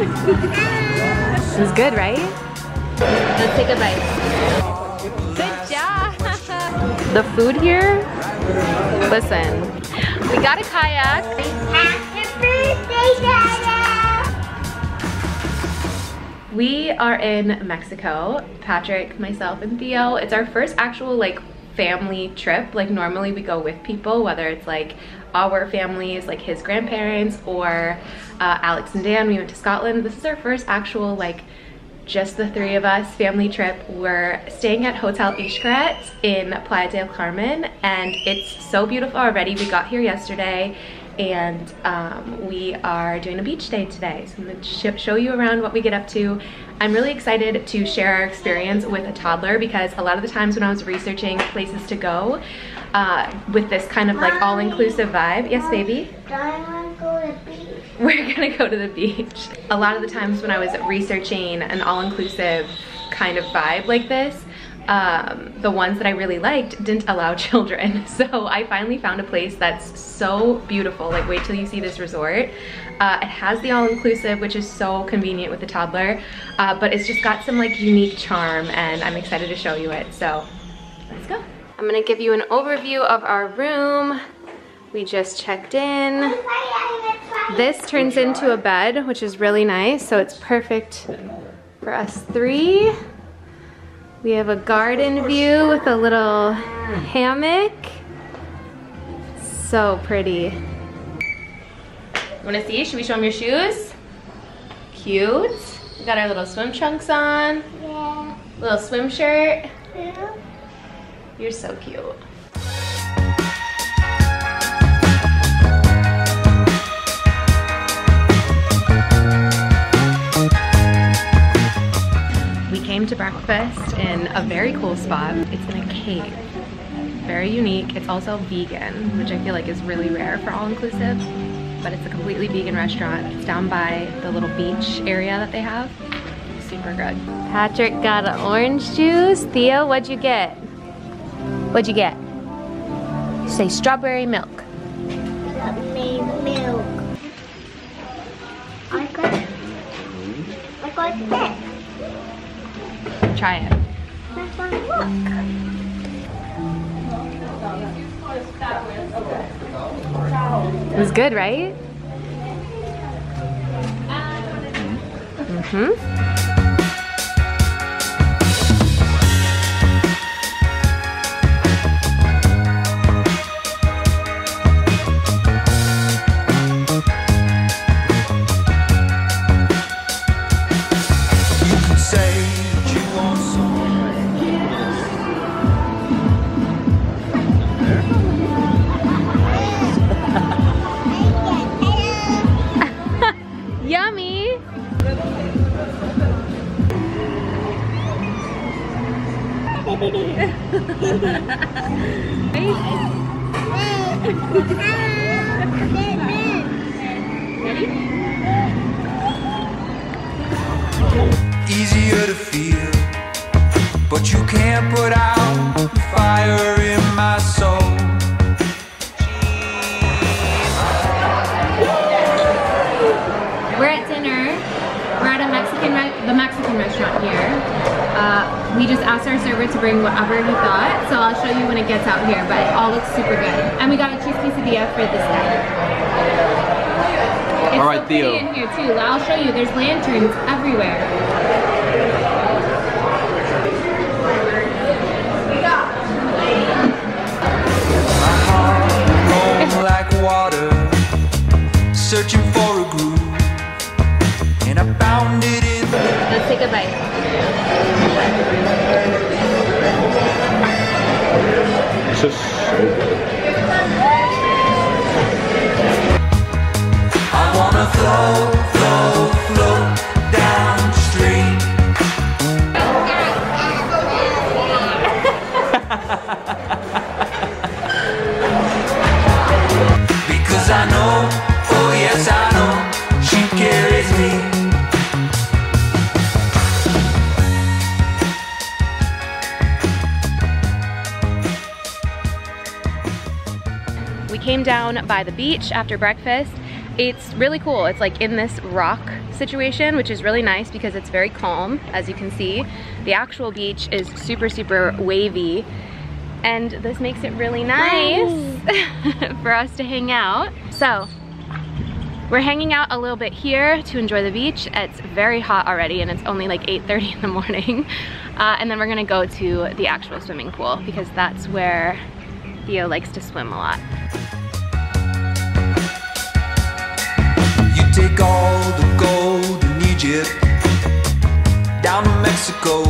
it was good, right? Let's take a bite. Good job. the food here, listen. We got a kayak. We are in Mexico, Patrick, myself, and Theo. It's our first actual like family trip. Like normally we go with people, whether it's like our families, like his grandparents or uh, Alex and Dan, we went to Scotland. This is our first actual like just the three of us family trip. We're staying at Hotel Xcaret in Playa del Carmen and it's so beautiful already. We got here yesterday and um, we are doing a beach day today. So I'm gonna sh show you around what we get up to. I'm really excited to share our experience with a toddler because a lot of the times when I was researching places to go uh, with this kind of like all-inclusive vibe. Yes, baby? We're gonna go to the beach. A lot of the times when I was researching an all-inclusive kind of vibe like this, um, the ones that I really liked didn't allow children. So I finally found a place that's so beautiful. Like wait till you see this resort. Uh, it has the all-inclusive, which is so convenient with the toddler, uh, but it's just got some like unique charm and I'm excited to show you it. So let's go. I'm gonna give you an overview of our room. We just checked in. This turns into a bed, which is really nice. So it's perfect for us three. We have a garden view with a little hammock. So pretty. Wanna see? Should we show them your shoes? Cute. We got our little swim trunks on. Yeah. Little swim shirt. Yeah. You're so cute. Came to breakfast in a very cool spot. It's in a cave. Very unique. It's also vegan, which I feel like is really rare for all-inclusive. But it's a completely vegan restaurant. It's down by the little beach area that they have. Super good. Patrick got an orange juice. Theo, what'd you get? What'd you get? Say strawberry milk. Got me milk. I got. I got that. Try it. It was good, right? Mm-hmm. Easier to feel, but you can't put out the fire to bring whatever he thought, so I'll show you when it gets out here, but it all looks super good. And we got a cheese quesadilla for this guy. It's All right, so pretty Theo. in here too. I'll show you. There's lanterns everywhere. It's down by the beach after breakfast it's really cool. It's like in this rock situation, which is really nice because it's very calm, as you can see. The actual beach is super, super wavy. And this makes it really nice for us to hang out. So, we're hanging out a little bit here to enjoy the beach. It's very hot already and it's only like 8.30 in the morning. Uh, and then we're gonna go to the actual swimming pool because that's where Theo likes to swim a lot. Take all the gold in Egypt down to Mexico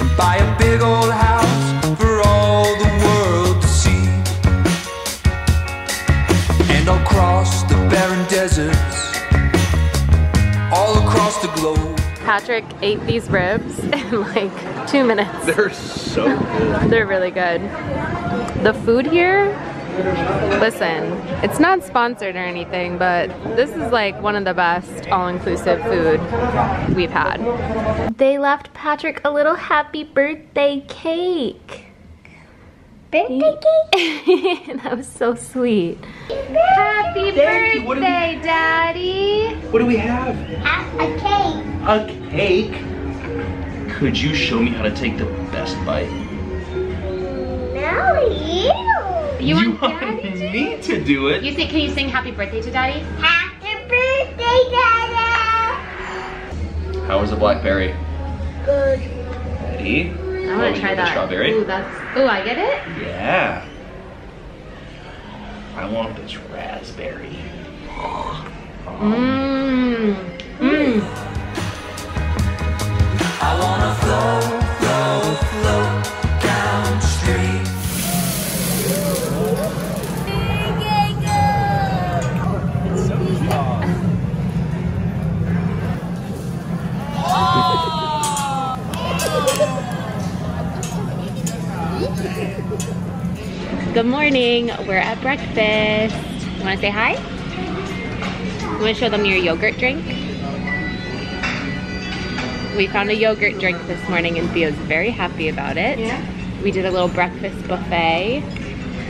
and buy a big old house for all the world to see. And across the barren deserts, all across the globe. Patrick ate these ribs in like two minutes. They're so good. They're really good. The food here, listen, it's not sponsored or anything, but this is like one of the best all-inclusive food we've had. They left Patrick a little happy birthday cake. Birthday cake? that was so sweet. Happy Thank you. What we- birthday, Daddy! What do we have? Have a cake. A cake? Could you show me how to take the best bite? No, you. You, want want Daddy to? me to do it? You think, can you sing happy birthday to Daddy? Happy birthday, Dada. How was the blackberry? Good. Ready? I want to oh, try that. Strawberry? Ooh, that's, ooh, I get it? Yeah. I want this raspberry. Mmm. Mmm. I wanna flow, flow, flow morning. We're at breakfast. You want to say hi? You want to show them your yogurt drink? We found a yogurt drink this morning and Theo's very happy about it. Yeah. We did a little breakfast buffet.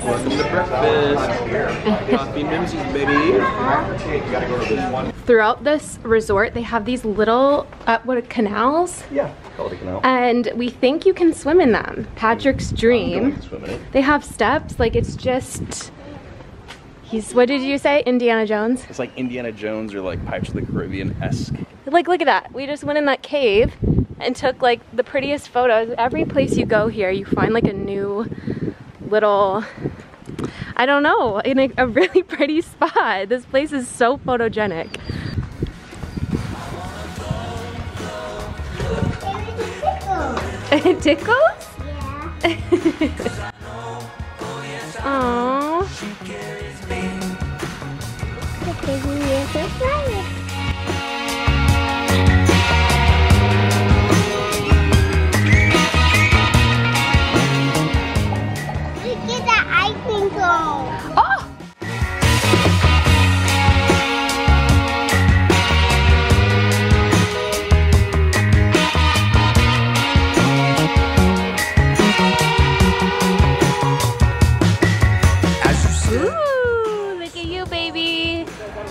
Welcome to breakfast. Coffee mimsies, baby. Throughout this resort, they have these little, uh, what, canals? Yeah. Call it a canal. And we think you can swim in them. Patrick's dream. Swim in it. They have steps, like it's just, he's, what did you say? Indiana Jones? It's like Indiana Jones or like Pirates of the Caribbean-esque. Like, look at that. We just went in that cave and took like the prettiest photos. Every place you go here, you find like a new little, I don't know, in a, a really pretty spot. This place is so photogenic. It tickles? Yeah. Aww.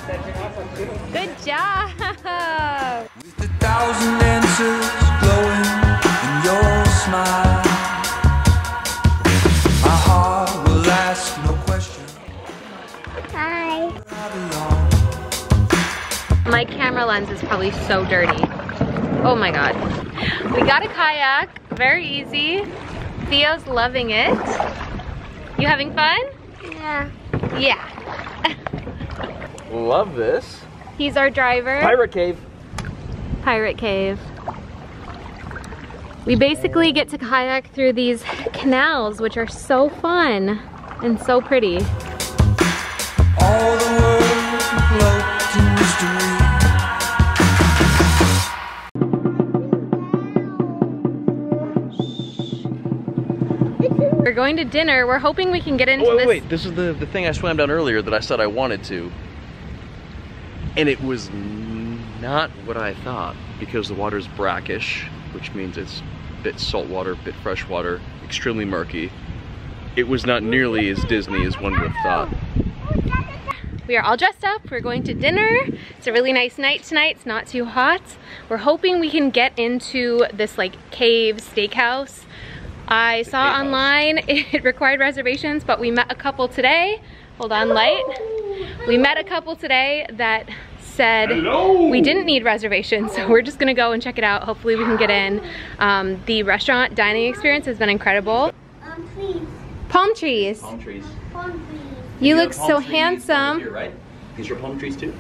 Good job. with a thousand answers glowing in your smile, my heart will ask no question. Hi. My camera lens is probably so dirty. Oh my god. We got a kayak, very easy. Theo's loving it. You having fun? Yeah. Yeah. Love this. He's our driver. Pirate cave. Pirate Cave. We basically get to kayak through these canals, which are so fun and so pretty. All the world float in mystery. We're going to dinner. We're hoping we can get into Oh, wait, this. wait, this is the, the thing I swam down earlier that I said I wanted to. And it was not what I thought because the water's brackish, which means it's a bit saltwater, a bit freshwater, extremely murky. It was not nearly as Disney as one would have thought. we are all dressed up. We're going to dinner. It's a really nice night tonight. It's not too hot. We're hoping we can get into this like cave steakhouse. I saw online it required reservations, but we met a couple today. Hold on, light. We met a couple today that said we didn't need reservations, so we're just gonna go and check it out. Hopefully we can get in. Um, the restaurant dining experience has been incredible. Um, please. Palm trees. Palm trees. Phone, please. You look so handsome. Here, right? These are palm trees too.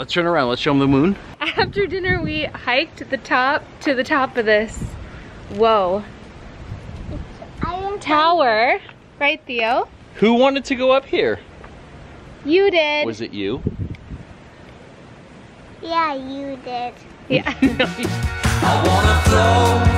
Let's turn around. Let's show them the moon. After dinner, we hiked the top to the top of this, whoa, I tower. Right, Theo? Who wanted to go up here? You did. Was it you? Yeah, you did. yeah. I wanna flow,